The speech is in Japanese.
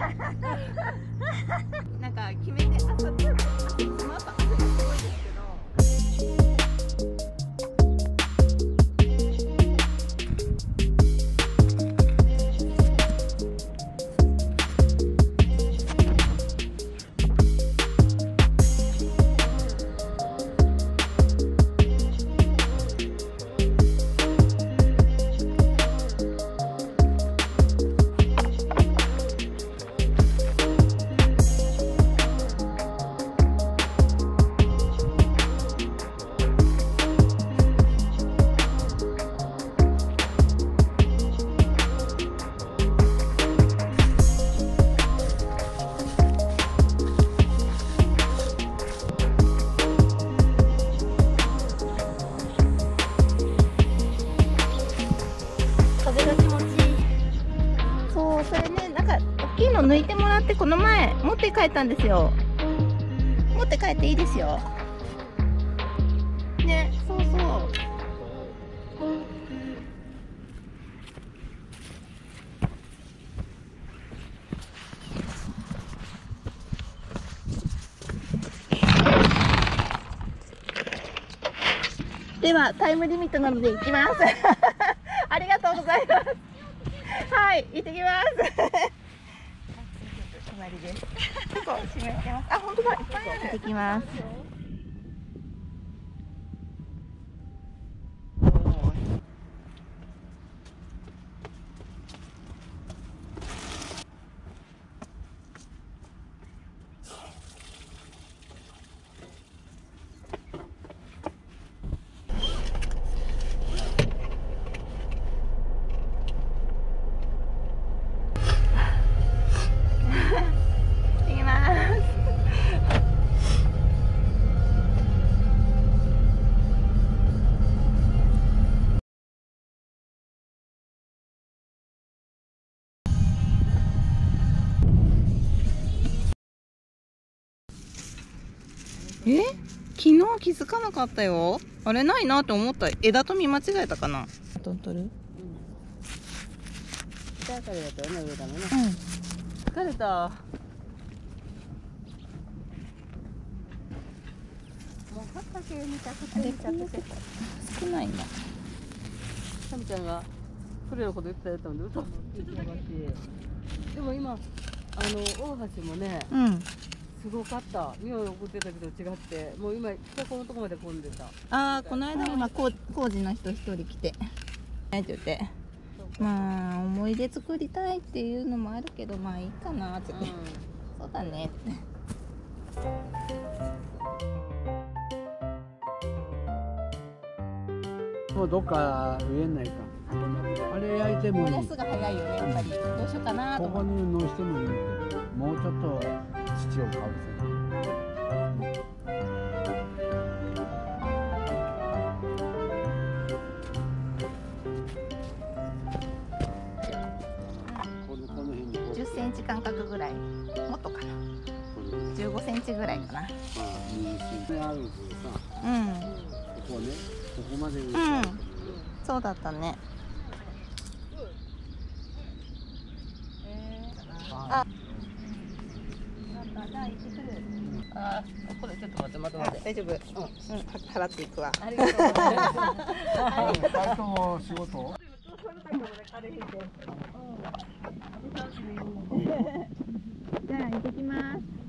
Ha ha ha ha ha ha! 抜いてもらってこの前持って帰ったんですよ。持って帰っていいですよ。ねそうそう。ではタイムリミットなので行きます。ありがとうございます。はい行ってきます。隣で。す結構湿ってます。あ本当だ。いっぱいてきますえ？昨日気づかなかったよ。あれないなって思った。枝と見間違えたかな？トントル疲れた。もう畑見たくて見たくて少ないな。サミちゃんがプレのこと言ってたやつなんで歌もでも今あの大橋もねうんすごかった。匂い送ってたけど違って。もう今北このとこまで混んでたああこの間もまあ工工事の人一人来て。って言って。まあ思い出作りたいっていうのもあるけどまあいいかなって。言って、そうだね。ってもうどっか植えないか。あれ焼いてもいい燃やすが早いよねやっぱりどうしようかなとここに乗してもいい。もうちょっと土をかぶせない。このこの辺にこう。10センチ間隔ぐらいもっとかなこの15センチぐらいかな。まあ20センチあるけどさ。うん。ここねここまでうん。そうだったねこちょっと待って待って待って。大丈夫。うん、払っていくわ。ありがとう。じゃあ行ってきます。